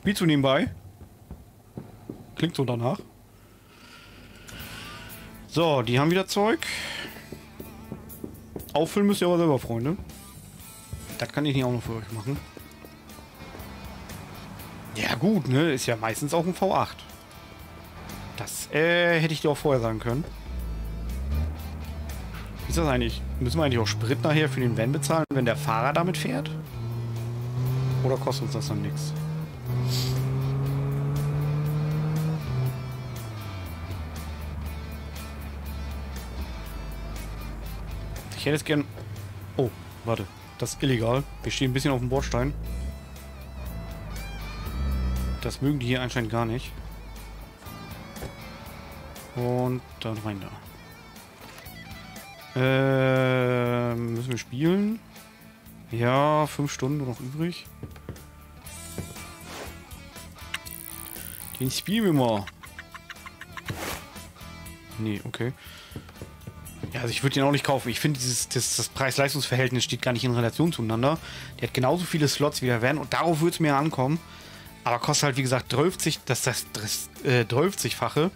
Spielst du nebenbei? Klingt so danach. So, die haben wieder Zeug. Auffüllen müsst ihr aber selber, Freunde. Das kann ich nicht auch noch für euch machen. Ja gut, ne? Ist ja meistens auch ein V8. Das äh, hätte ich dir auch vorher sagen können. Wie ist das eigentlich? Müssen wir eigentlich auch Sprit nachher für den Van bezahlen, wenn der Fahrer damit fährt? Oder kostet uns das dann nichts? Ich hätte es gern... Oh, warte. Das ist illegal. Wir stehen ein bisschen auf dem Bordstein. Das mögen die hier anscheinend gar nicht. Und dann rein da. Äh, müssen wir spielen? Ja, fünf Stunden noch übrig. Den spielen wir mal. Nee, okay. Ja, also ich würde den auch nicht kaufen. Ich finde, das, das Preis-Leistungs-Verhältnis steht gar nicht in Relation zueinander. Der hat genauso viele Slots wie der Van und darauf würde es mir ankommen. Aber kostet halt, wie gesagt, 12, das, das, das äh, 12-fache.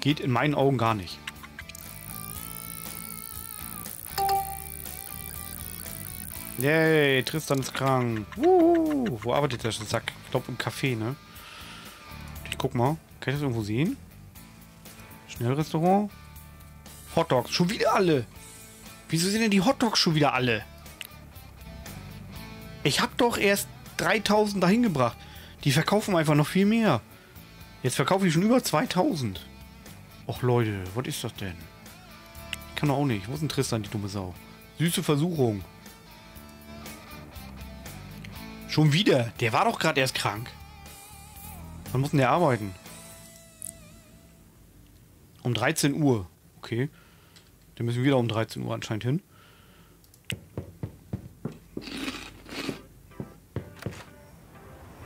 Geht in meinen Augen gar nicht. Yay, Tristan ist krank. Uh, wo arbeitet der Sack? Ich glaube im Café, ne? Ich guck mal. Kann ich das irgendwo sehen? Schnellrestaurant? Hotdogs. Schon wieder alle. Wieso sind denn die Hotdogs schon wieder alle? Ich hab doch erst 3000 dahin gebracht. Die verkaufen einfach noch viel mehr. Jetzt verkaufe ich schon über 2000. Och Leute, was ist das denn? Ich kann doch auch nicht. Wo ist denn Tristan, die dumme Sau? Süße Versuchung. Schon wieder? Der war doch gerade erst krank. Wann muss denn der arbeiten? Um 13 Uhr. Okay. Dann müssen wieder um 13 Uhr anscheinend hin.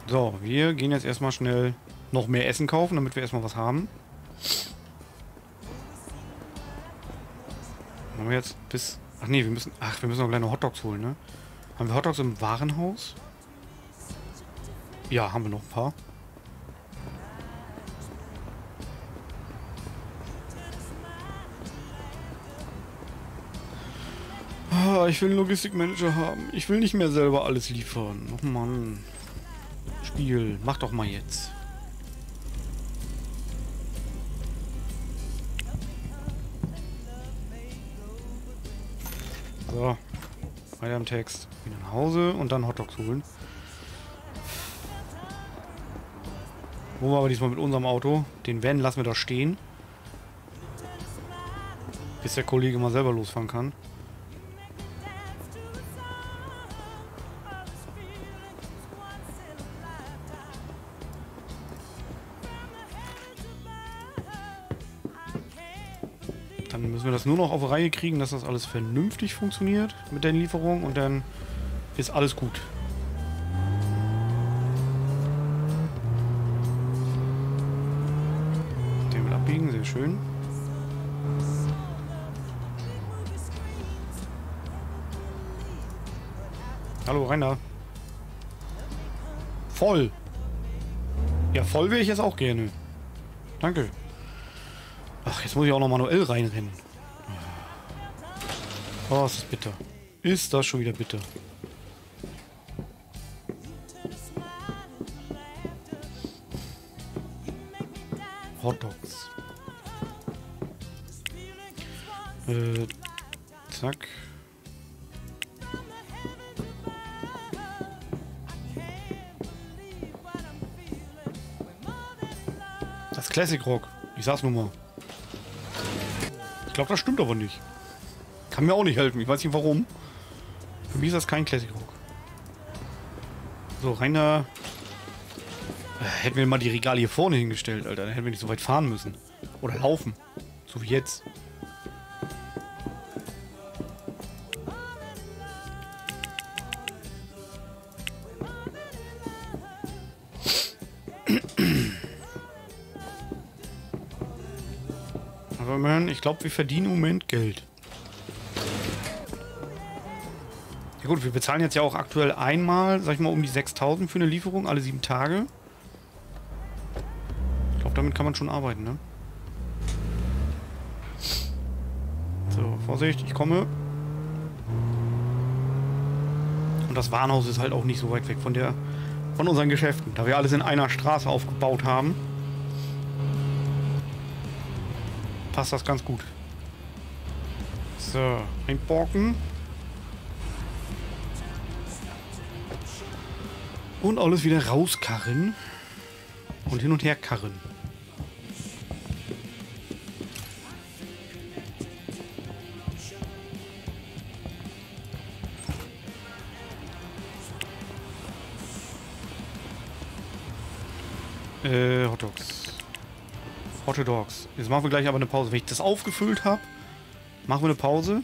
So, wir gehen jetzt erstmal schnell noch mehr Essen kaufen, damit wir erstmal was haben. Haben wir jetzt bis... Ach nee, wir müssen... Ach, wir müssen noch kleine Hotdogs holen, ne? Haben wir Hotdogs im Warenhaus? Ja, haben wir noch ein paar. Ah, ich will einen Logistikmanager haben. Ich will nicht mehr selber alles liefern. Oh Mann. Spiel, mach doch mal jetzt. So. Weiter im Text. Wieder nach Hause und dann Hotdogs holen. Wo wir aber diesmal mit unserem Auto? Den Van lassen wir da stehen. Bis der Kollege mal selber losfahren kann. Dann müssen wir das nur noch auf Reihe kriegen, dass das alles vernünftig funktioniert mit der Lieferung und dann ist alles gut. Schön. Hallo, Rainer. Voll. Ja, voll will ich jetzt auch gerne. Danke. Ach, jetzt muss ich auch noch manuell reinrennen. Oh, ist das bitter. Ist das schon wieder bitter. Hotdogs. Äh, zack. Das Classic Rock. Ich sag's nur mal. Ich glaube, das stimmt aber nicht. Kann mir auch nicht helfen. Ich weiß nicht warum. Für mich ist das kein Classic Rock. So, reiner. Äh, hätten wir mal die Regale hier vorne hingestellt, Alter. Dann hätten wir nicht so weit fahren müssen. Oder laufen. So wie jetzt. Man, ich glaube, wir verdienen im Moment Geld. Ja gut, wir bezahlen jetzt ja auch aktuell einmal, sag ich mal, um die 6000 für eine Lieferung, alle sieben Tage. Ich glaube, damit kann man schon arbeiten, ne? So, Vorsicht, ich komme. Und das Warenhaus ist halt auch nicht so weit weg von der von unseren Geschäften, da wir alles in einer Straße aufgebaut haben. Passt das ganz gut. So, einborken. Und alles wieder rauskarren. Und hin und her karren. Äh, Hot Dogs. Hot Dogs. Jetzt machen wir gleich aber eine Pause. Wenn ich das aufgefüllt habe, machen wir eine Pause.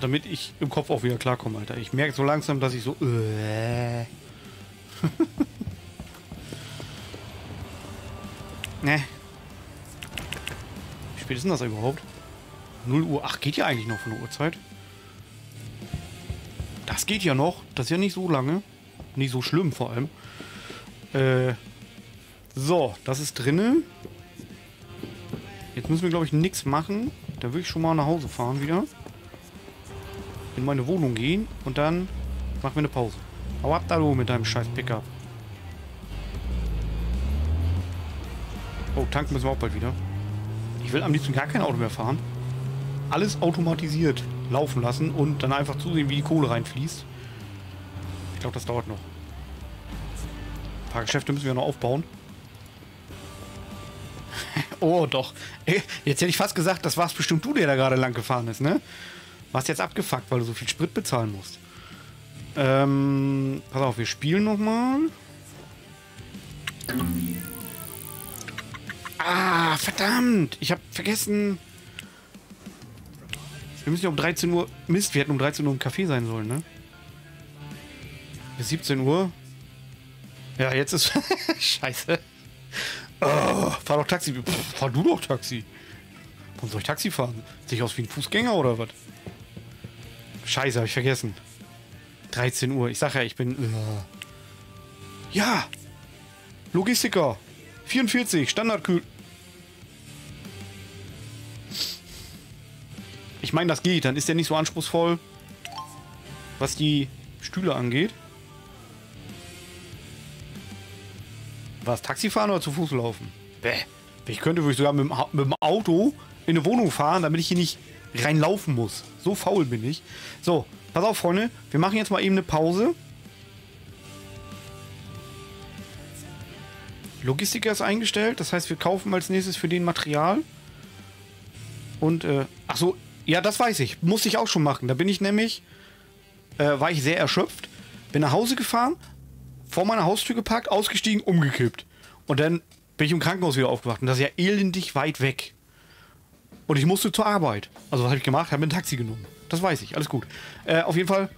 Damit ich im Kopf auch wieder klarkomme, Alter. Ich merke so langsam, dass ich so... Äh. ne. Wie spät ist denn das überhaupt? 0 Uhr. Ach, geht ja eigentlich noch von der Uhrzeit. Das geht ja noch. Das ist ja nicht so lange. Nicht so schlimm vor allem. Äh, so, das ist drinnen. Jetzt müssen wir, glaube ich, nichts machen. Dann würde ich schon mal nach Hause fahren wieder. In meine Wohnung gehen und dann machen wir eine Pause. Hau ab da du mit deinem scheiß Pickup. Oh, tanken müssen wir auch bald wieder. Ich will am liebsten gar kein Auto mehr fahren. Alles automatisiert laufen lassen und dann einfach zusehen, wie die Kohle reinfließt. Ich glaube, das dauert noch. Paar Geschäfte müssen wir noch aufbauen. oh, doch. Jetzt hätte ich fast gesagt, das war's bestimmt du, der da gerade lang gefahren ist, ne? Warst jetzt abgefuckt, weil du so viel Sprit bezahlen musst. Ähm, pass auf, wir spielen nochmal. Ah, verdammt! Ich habe vergessen. Wir müssen ja um 13 Uhr... Mist, wir hätten um 13 Uhr im Café sein sollen, ne? Bis 17 Uhr. Ja, jetzt ist... Scheiße. Oh, fahr doch Taxi. Pff, fahr du doch Taxi. Warum soll ich Taxi fahren? Sehe ich aus wie ein Fußgänger oder was? Scheiße, hab ich vergessen. 13 Uhr. Ich sag ja, ich bin... Uh. Ja! Logistiker. 44, Standardkühl... Ich meine, das geht. Dann ist der nicht so anspruchsvoll, was die Stühle angeht. Was, Taxi fahren oder zu Fuß laufen? Bäh. Ich könnte würde ich sogar mit dem, mit dem Auto in eine Wohnung fahren, damit ich hier nicht reinlaufen muss. So faul bin ich. So, pass auf, Freunde. Wir machen jetzt mal eben eine Pause. Logistiker ist eingestellt. Das heißt, wir kaufen als nächstes für den Material. Und, äh, ach so, ja, das weiß ich. Muss ich auch schon machen. Da bin ich nämlich, äh, war ich sehr erschöpft. Bin nach Hause gefahren, vor meiner Haustür geparkt, ausgestiegen, umgekippt. Und dann bin ich im Krankenhaus wieder aufgewacht. Und das ist ja elendig weit weg. Und ich musste zur Arbeit. Also was habe ich gemacht? Habe mir ein Taxi genommen. Das weiß ich. Alles gut. Äh, auf jeden Fall,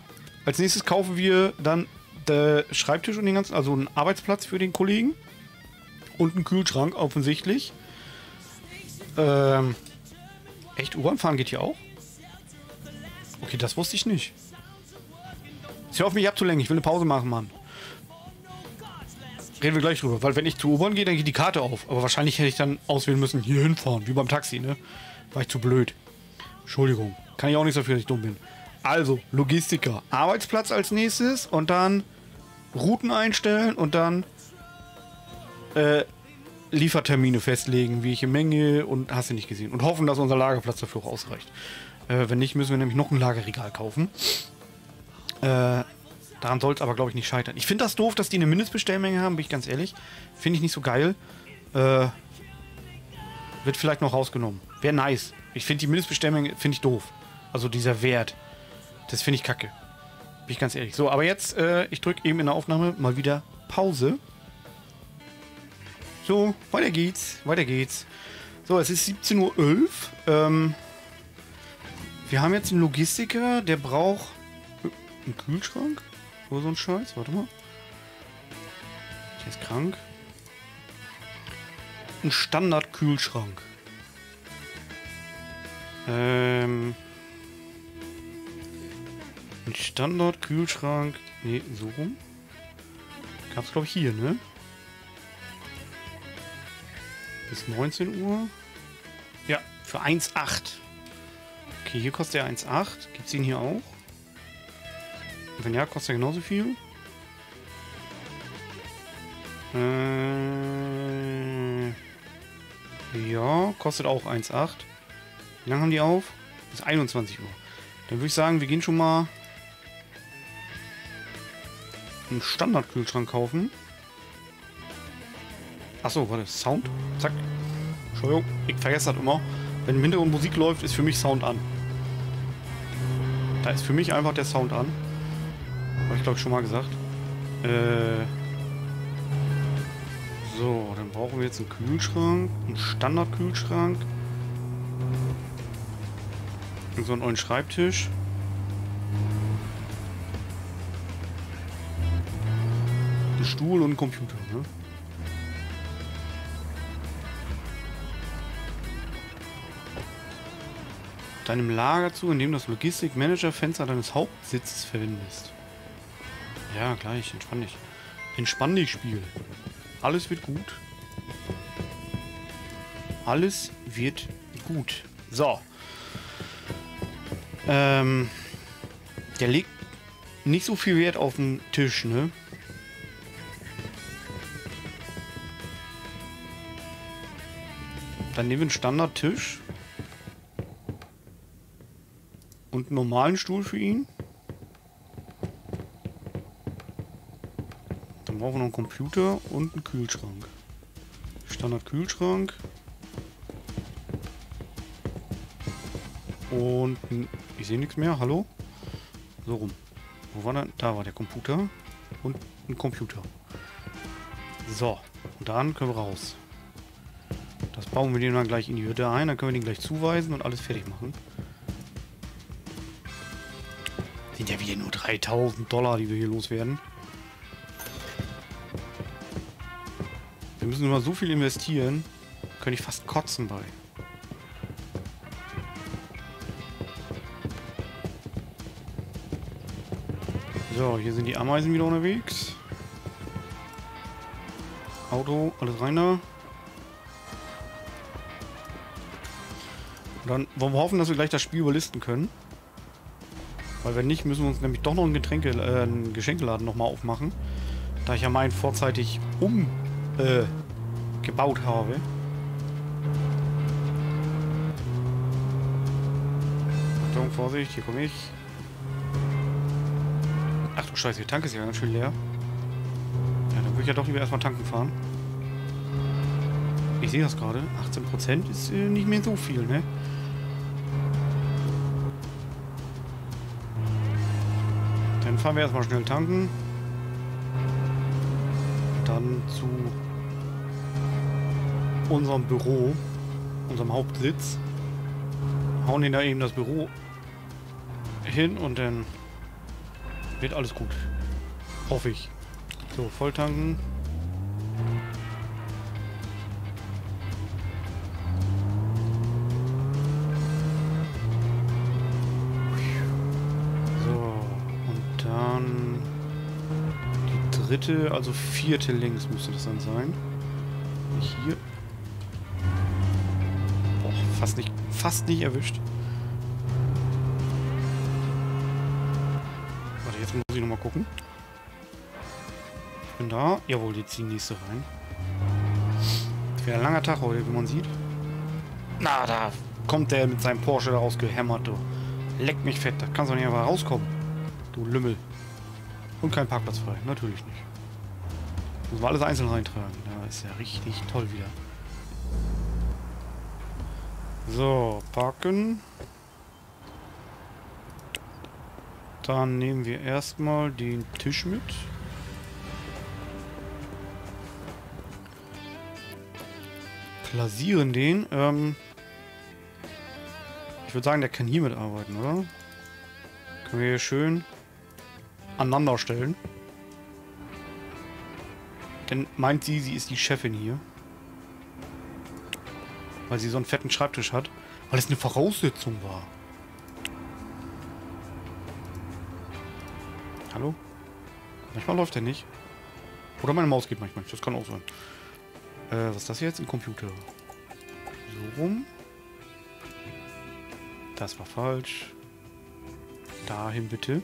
als nächstes kaufen wir dann den Schreibtisch und den ganzen, also einen Arbeitsplatz für den Kollegen. Und einen Kühlschrank offensichtlich. Ähm, Echt, U-Bahn fahren geht hier auch? Okay, das wusste ich nicht. Ich hoffe, mich abzulenken. Ich will eine Pause machen, Mann. Reden wir gleich drüber. Weil wenn ich zur U-Bahn gehe, dann geht die Karte auf. Aber wahrscheinlich hätte ich dann auswählen müssen, hier hinfahren. Wie beim Taxi, ne? War ich zu blöd. Entschuldigung. Kann ich auch nichts dafür, dass ich dumm bin. Also, Logistiker. Arbeitsplatz als nächstes und dann Routen einstellen und dann äh, Liefertermine festlegen, welche Menge und hast du nicht gesehen. Und hoffen, dass unser Lagerplatz dafür auch ausreicht. Äh, wenn nicht, müssen wir nämlich noch ein Lagerregal kaufen. Äh, daran soll es aber, glaube ich, nicht scheitern. Ich finde das doof, dass die eine Mindestbestellmenge haben, bin ich ganz ehrlich. Finde ich nicht so geil. Äh, wird vielleicht noch rausgenommen. Wäre nice. Ich finde die Mindestbestellmenge, finde ich doof. Also dieser Wert. Das finde ich kacke. Bin ich ganz ehrlich. So, aber jetzt, äh, ich drücke eben in der Aufnahme mal wieder Pause. So, weiter geht's. Weiter geht's. So, es ist 17.11 Uhr. Ähm, wir haben jetzt einen Logistiker, der braucht einen Kühlschrank. Oder so ein Scheiß. Warte mal. Der ist krank. Ein Standard-Kühlschrank. Ähm. Ein Standard-Kühlschrank. So rum. Gab's, glaube ich, hier, ne? Bis 19 Uhr. Ja, für 1,8. Okay, hier kostet er 1,8. Gibt's ihn hier auch? Wenn ja, kostet er genauso viel? Äh, ja, kostet auch 1,8. Wie lange haben die auf? Bis 21 Uhr. Dann würde ich sagen, wir gehen schon mal einen Standardkühlschrank kaufen. Achso, warte, Sound? Zack. Entschuldigung, ich vergesse das immer. Wenn im Hintergrund Musik läuft, ist für mich Sound an. Da ist für mich einfach der Sound an. Habe ich glaube schon mal gesagt. Äh so, dann brauchen wir jetzt einen Kühlschrank. Einen Standardkühlschrank. So einen neuen Schreibtisch. Ein Stuhl und ein Computer, ne? deinem Lager zu, in dem das Logistikmanager-Fenster deines Hauptsitzes verwendest. Ja, gleich, entspann dich. Entspann dich, Spiel. Alles wird gut. Alles wird gut. So. Ähm, der legt nicht so viel Wert auf den Tisch, ne? Dann nehmen wir einen Standardtisch. Und einen normalen Stuhl für ihn. Brauchen noch einen Computer und einen Kühlschrank. Standard Kühlschrank. Und ich sehe nichts mehr. Hallo? So rum. Wo war denn? Da war der Computer. Und ein Computer. So. Und dann können wir raus. Das bauen wir den dann gleich in die Hütte ein. Dann können wir den gleich zuweisen und alles fertig machen. Sind ja wieder nur 3000 Dollar, die wir hier loswerden. Wir müssen immer so viel investieren. Könnte ich fast kotzen bei. So, hier sind die Ameisen wieder unterwegs. Auto, alles rein da. Und dann wollen wir hoffen, dass wir gleich das Spiel überlisten können. Weil wenn nicht, müssen wir uns nämlich doch noch einen, Getränke, äh, einen Geschenkeladen nochmal aufmachen. Da ich ja meinen vorzeitig umgebaut äh, habe. Achtung, Vorsicht, hier komme ich. Ach du Scheiße, der Tank ist ja ganz schön leer. Ja, dann würde ich ja doch lieber erstmal tanken fahren. Ich sehe das gerade. 18% ist äh, nicht mehr so viel, ne? Dann fahren wir erstmal schnell tanken. Dann zu unserem Büro, unserem Hauptsitz. Hauen ihn da eben das Büro hin und dann wird alles gut. Hoffe ich. So, voll tanken. dritte, also vierte links müsste das dann sein. Hier. Fast nicht, fast nicht erwischt. Warte, jetzt muss ich nochmal gucken. Ich bin da. Jawohl, die ziehen nächste rein. Das wäre ein langer Tag heute, wie man sieht. Na, da kommt der mit seinem Porsche da rausgehämmert, du. Leck mich fett, da kannst du nicht einfach rauskommen. Du Lümmel. Und kein Parkplatz frei. Natürlich nicht. Müssen wir alles einzeln reintragen. Ja, ist ja richtig toll wieder. So, parken. Dann nehmen wir erstmal den Tisch mit. Plasieren den. Ähm ich würde sagen, der kann hier mitarbeiten, oder? Können wir hier schön aneinander stellen. Denn meint sie, sie ist die Chefin hier. Weil sie so einen fetten Schreibtisch hat. Weil es eine Voraussetzung war. Hallo? Manchmal läuft er nicht. Oder meine Maus geht manchmal nicht. Das kann auch sein. Äh, was ist das jetzt? Ein Computer. So rum. Das war falsch. Dahin bitte.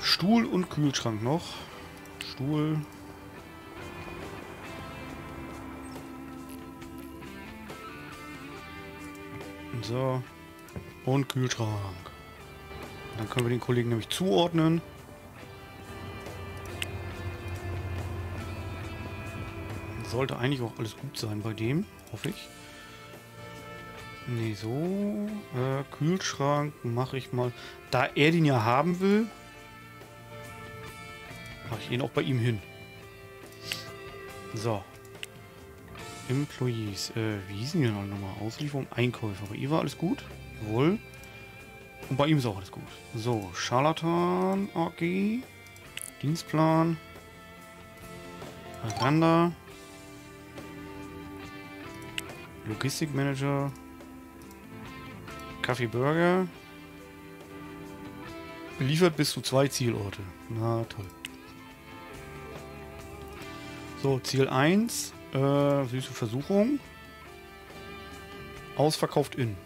Stuhl und Kühlschrank noch. Stuhl. So. Und Kühlschrank. Dann können wir den Kollegen nämlich zuordnen. Sollte eigentlich auch alles gut sein bei dem, hoffe ich. Nee, so. Äh, Kühlschrank mache ich mal. Da er den ja haben will, mache ich ihn auch bei ihm hin. So. Employees. Äh, wie hießen die denn nochmal? Auslieferung, Einkäufer. Bei ihr war alles gut? Jawohl. Und bei ihm ist auch alles gut. So, Charlatan AG. Dienstplan. Agenda. Logistikmanager. Kaffee Burger. Beliefert bis zu zwei Zielorte. Na toll. So, Ziel 1. Äh, süße Versuchung. Ausverkauft in.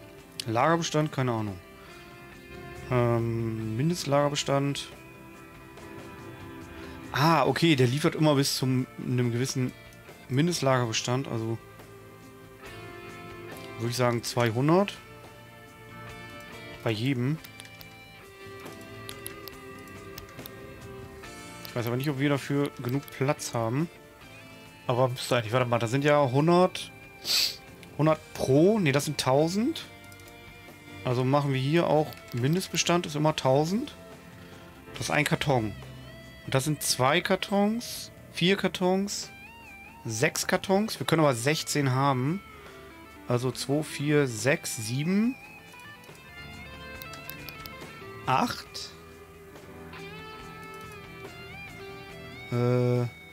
Lagerbestand, keine Ahnung. Ähm, Mindestlagerbestand. Ah, okay, der liefert immer bis zu einem gewissen Mindestlagerbestand, also würde ich sagen 200 bei jedem. Ich weiß aber nicht, ob wir dafür genug Platz haben. Aber müsste eigentlich, warte mal, da sind ja 100, 100 pro, ne, das sind 1000. Also machen wir hier auch, Mindestbestand ist immer 1000. Das ist ein Karton. Und das sind zwei Kartons, vier Kartons, sechs Kartons. Wir können aber 16 haben. Also 2, 4, 6, 7, 8. Äh.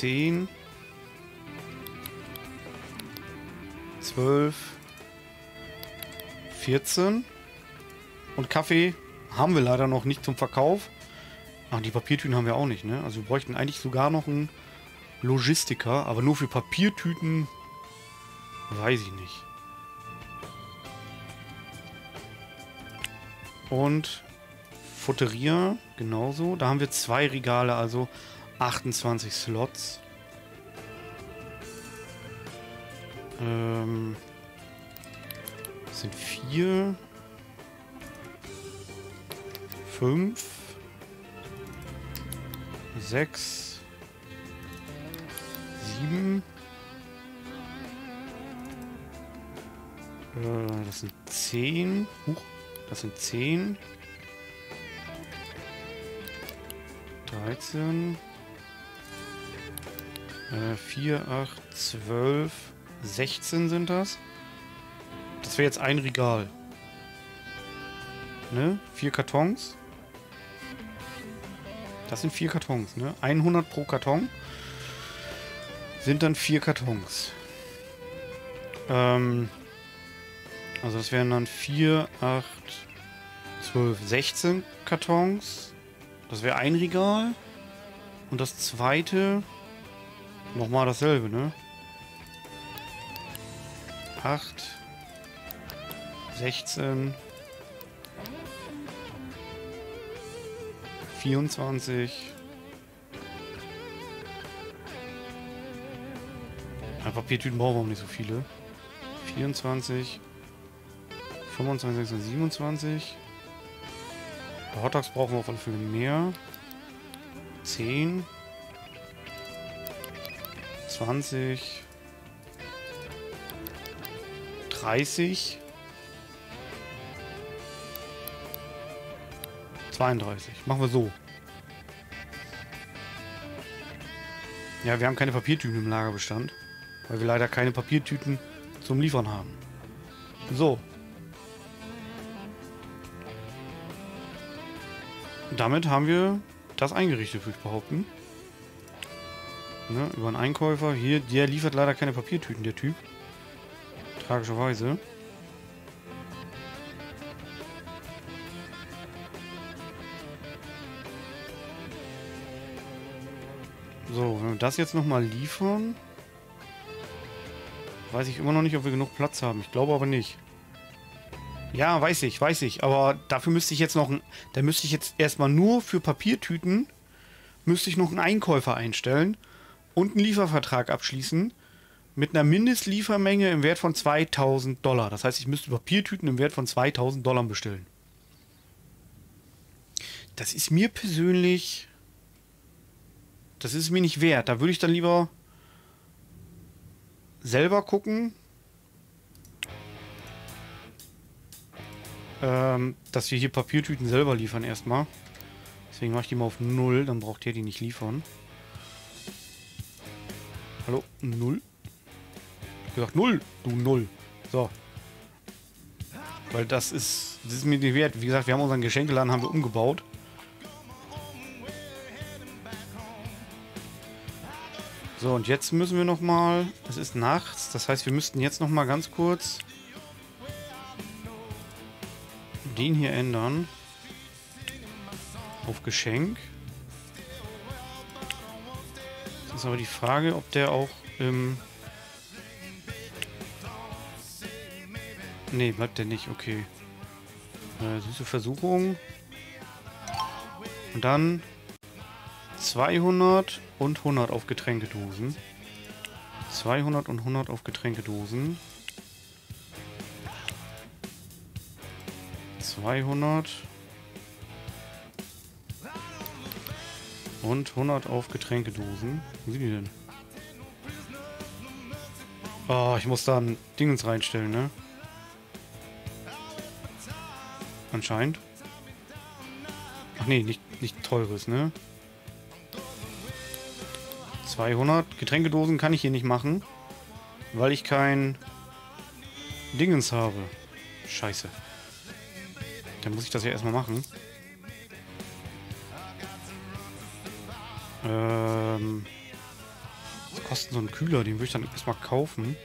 10. 12. 14. Und Kaffee haben wir leider noch nicht zum Verkauf. Ach, die Papiertüten haben wir auch nicht, ne? Also wir bräuchten eigentlich sogar noch einen Logistiker, aber nur für Papiertüten weiß ich nicht. Und Futterier genauso. Da haben wir zwei Regale, also 28 Slots. Ähm, sind vier, fünf, sechs, sieben. Äh, das sind zehn. Huch. Das sind 10. 13. Äh, 4, 8, 12, 16 sind das. Das wäre jetzt ein Regal. Ne? Vier Kartons. Das sind vier Kartons, ne? 100 pro Karton. Sind dann vier Kartons. Ähm, also das wären dann 4, 8, 12, 16 Kartons. Das wäre ein Regal. Und das zweite nochmal dasselbe, ne? 8, 16, 24. Ein Papiertüten brauchen wir auch nicht so viele. 24, 25, 26, 27. Bei Hotdogs brauchen wir auf alle Fälle mehr. 10. 20. 30. 32. Machen wir so. Ja, wir haben keine Papiertüten im Lagerbestand, weil wir leider keine Papiertüten zum Liefern haben. So, damit haben wir das eingerichtet, würde ich behaupten. Ne? Über einen Einkäufer. Hier, der liefert leider keine Papiertüten, der Typ. Tragischerweise. So, wenn wir das jetzt nochmal liefern, weiß ich immer noch nicht, ob wir genug Platz haben. Ich glaube aber nicht. Ja, weiß ich, weiß ich. Aber dafür müsste ich jetzt noch. Da müsste ich jetzt erstmal nur für Papiertüten müsste ich noch einen Einkäufer einstellen und einen Liefervertrag abschließen mit einer Mindestliefermenge im Wert von 2000 Dollar. Das heißt, ich müsste Papiertüten im Wert von 2000 Dollar bestellen. Das ist mir persönlich... Das ist mir nicht wert. Da würde ich dann lieber selber gucken, ähm, dass wir hier Papiertüten selber liefern erstmal. Deswegen mache ich die mal auf 0, dann braucht ihr die nicht liefern. Hallo? 0? Ich gesagt 0, du 0. So. Weil das ist, das ist mir nicht wert. Wie gesagt, wir haben unseren Geschenkeladen haben wir umgebaut. So, und jetzt müssen wir noch mal... Es ist nachts, das heißt, wir müssten jetzt noch mal ganz kurz den hier ändern. Auf Geschenk. Ist aber die Frage, ob der auch im... Ne, bleibt der nicht, okay. Äh, süße Versuchung. Und dann 200 und 100 auf Getränkedosen. 200 und 100 auf Getränkedosen. 200 und 100 auf Getränkedosen. Wo sind die denn? Oh, ich muss da ein Dingens reinstellen, ne? Anscheinend. Ach nee, nicht, nicht teures, ne? 200. Getränkedosen kann ich hier nicht machen, weil ich kein Dingens habe. Scheiße. Dann muss ich das ja erstmal machen. Ähm, was kostet so ein Kühler? Den würde ich dann erstmal kaufen.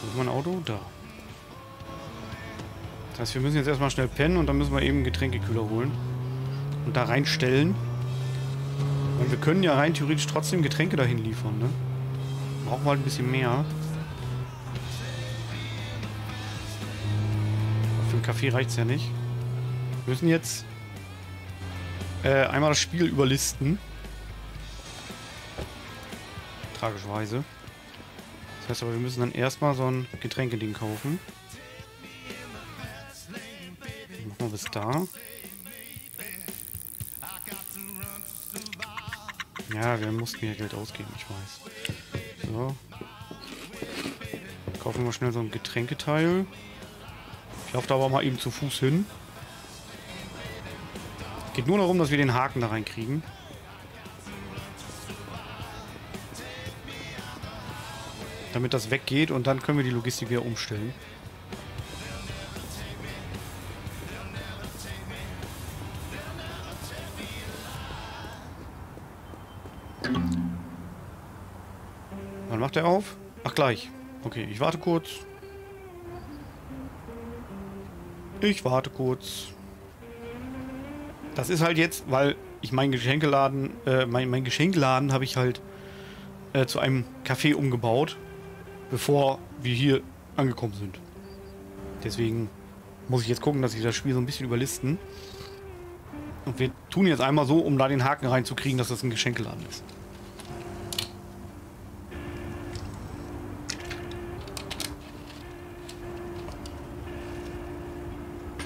Wo ist mein Auto? Da. Das heißt, wir müssen jetzt erstmal schnell pennen und dann müssen wir eben einen Getränkekühler holen. Und da reinstellen. Und wir können ja rein theoretisch trotzdem Getränke dahin liefern, ne? Brauchen wir halt ein bisschen mehr. Kaffee reicht es ja nicht. Wir müssen jetzt äh, einmal das Spiel überlisten. Tragischerweise. Das heißt aber, wir müssen dann erstmal so ein Getränkeding kaufen. Machen wir bis da. Ja, wir mussten ja Geld ausgeben, ich weiß. So. Kaufen wir schnell so ein Getränketeil. Ich laufe da aber mal eben zu Fuß hin. Geht nur darum, dass wir den Haken da reinkriegen. Damit das weggeht und dann können wir die Logistik wieder umstellen. Wann macht er auf? Ach, gleich. Okay, ich warte kurz. Ich warte kurz. Das ist halt jetzt, weil ich meinen Geschenkeladen, äh, mein, mein Geschenkeladen habe ich halt äh, zu einem Café umgebaut, bevor wir hier angekommen sind. Deswegen muss ich jetzt gucken, dass ich das Spiel so ein bisschen überlisten. Und wir tun jetzt einmal so, um da den Haken reinzukriegen, dass das ein Geschenkeladen ist.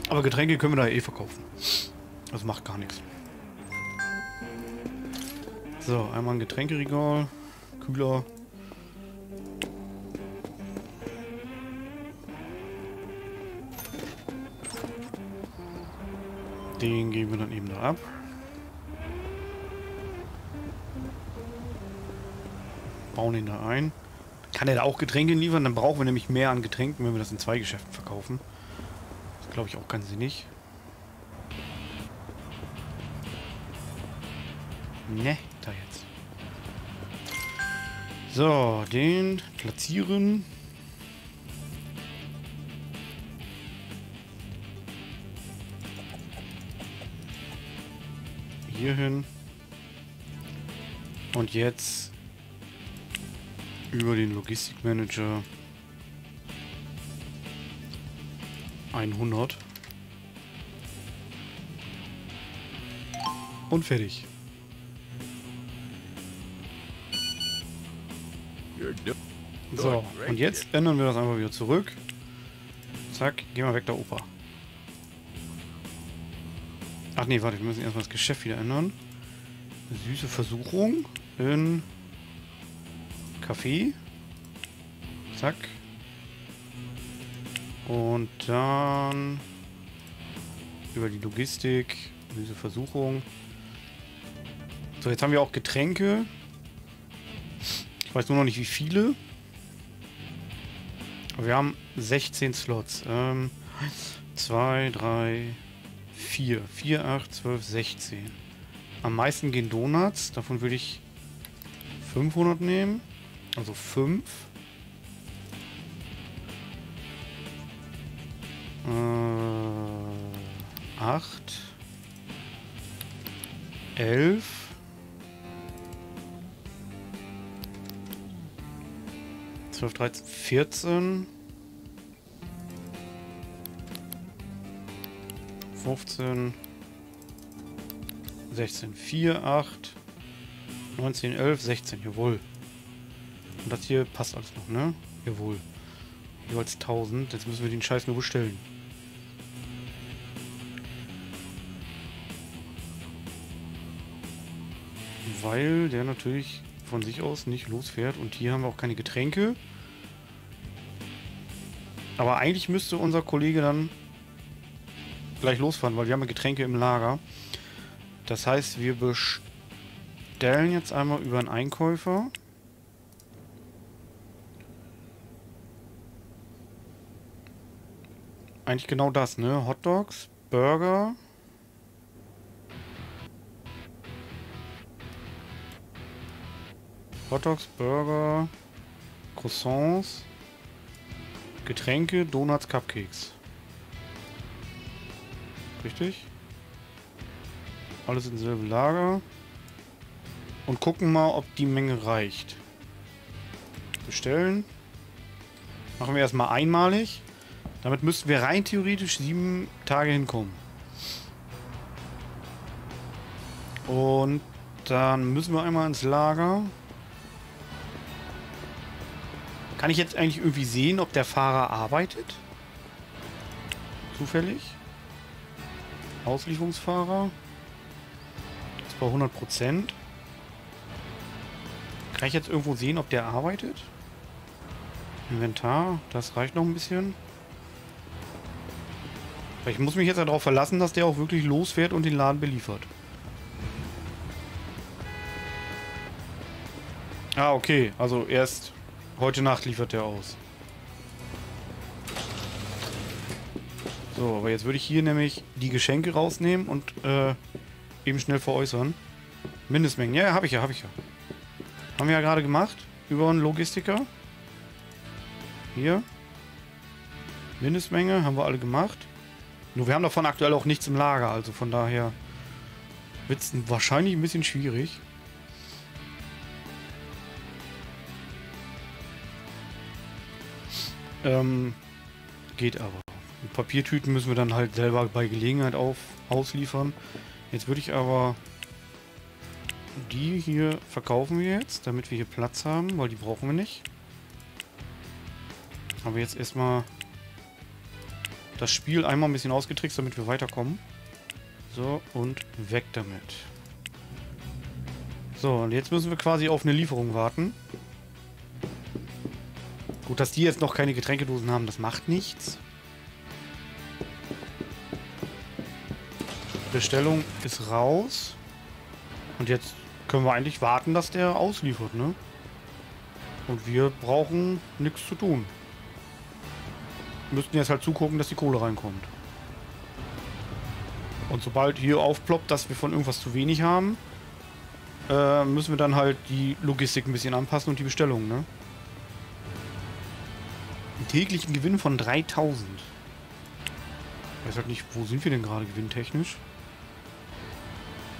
Aber Getränke können wir da eh verkaufen. Das macht gar nichts. So, einmal ein Getränkeregal. Kühler. Den geben wir dann eben da ab. Bauen ihn da ein. Kann er da auch Getränke liefern? Dann brauchen wir nämlich mehr an Getränken, wenn wir das in zwei Geschäften verkaufen glaube ich, auch ganz sinnig. So, den platzieren. Hier hin. Und jetzt über den Logistikmanager 100. Und fertig. So, und jetzt ändern wir das einfach wieder zurück. Zack, gehen wir weg der Opa. Ach nee, warte, wir müssen erstmal das Geschäft wieder ändern. Süße Versuchung in Kaffee. Zack. Und dann über die Logistik, süße Versuchung. So, jetzt haben wir auch Getränke. Weiß nur noch nicht, wie viele. Wir haben 16 Slots. Ähm, 2, 3, 4. 4, 8, 12, 16. Am meisten gehen Donuts. Davon würde ich 500 nehmen. Also 5. Äh, 8. 11. 12, 13, 14. 15. 16, 4, 8. 19, 11, 16, jawohl. Und das hier passt alles noch, ne? Jawohl. Jeweils 1000. Jetzt müssen wir den Scheiß nur bestellen. Weil der natürlich von sich aus nicht losfährt. Und hier haben wir auch keine Getränke. Aber eigentlich müsste unser Kollege dann gleich losfahren, weil wir haben ja Getränke im Lager. Das heißt, wir bestellen jetzt einmal über einen Einkäufer. Eigentlich genau das, ne? Hot Dogs, Burger, Hotdogs, Burger, Croissants, Getränke, Donuts, Cupcakes. Richtig? Alles in selbe Lager. Und gucken mal, ob die Menge reicht. Bestellen. Machen wir erstmal einmalig. Damit müssten wir rein theoretisch sieben Tage hinkommen. Und dann müssen wir einmal ins Lager. Kann ich jetzt eigentlich irgendwie sehen, ob der Fahrer arbeitet? Zufällig? Auslieferungsfahrer. Ist bei 100 Prozent. Kann ich jetzt irgendwo sehen, ob der arbeitet? Inventar, das reicht noch ein bisschen. Ich muss mich jetzt darauf verlassen, dass der auch wirklich losfährt und den Laden beliefert. Ah, okay. Also erst Heute Nacht liefert er aus. So, aber jetzt würde ich hier nämlich die Geschenke rausnehmen und äh, eben schnell veräußern. Mindestmengen. Ja, habe ich ja, habe ich ja. Haben wir ja gerade gemacht. Über einen Logistiker. Hier. Mindestmenge haben wir alle gemacht. Nur wir haben davon aktuell auch nichts im Lager. Also von daher wird es wahrscheinlich ein bisschen schwierig. Ähm, geht aber. Papiertüten müssen wir dann halt selber bei Gelegenheit auf, ausliefern. Jetzt würde ich aber die hier verkaufen wir jetzt, damit wir hier Platz haben, weil die brauchen wir nicht. Haben wir jetzt erstmal das Spiel einmal ein bisschen ausgetrickst, damit wir weiterkommen. So, und weg damit. So, und jetzt müssen wir quasi auf eine Lieferung warten. Gut, dass die jetzt noch keine Getränkedosen haben, das macht nichts. Bestellung ist raus. Und jetzt können wir eigentlich warten, dass der ausliefert, ne? Und wir brauchen nichts zu tun. Wir müssten jetzt halt zugucken, dass die Kohle reinkommt. Und sobald hier aufploppt, dass wir von irgendwas zu wenig haben, äh, müssen wir dann halt die Logistik ein bisschen anpassen und die Bestellung, ne? Einen täglichen Gewinn von 3000. Ich weiß halt nicht, wo sind wir denn gerade gewinntechnisch?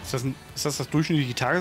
Ist das, ein, ist das das durchschnittliche Tages